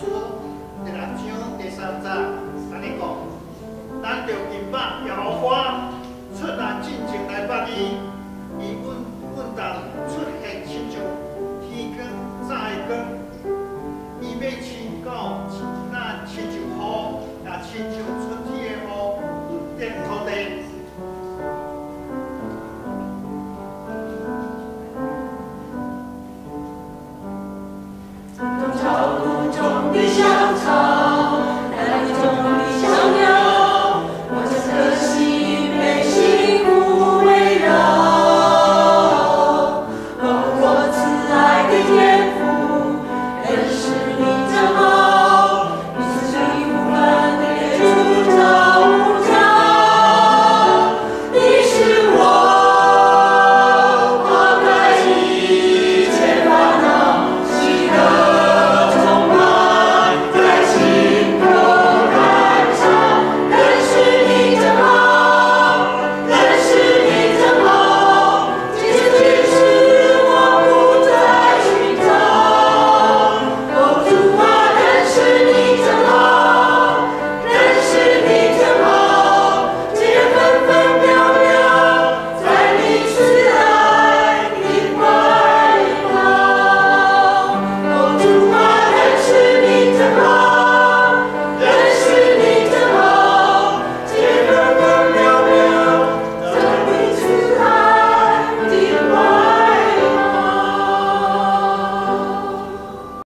第六章第三节，安尼讲，咱着金马摇花出来进前来拜伊，伊阮阮当出。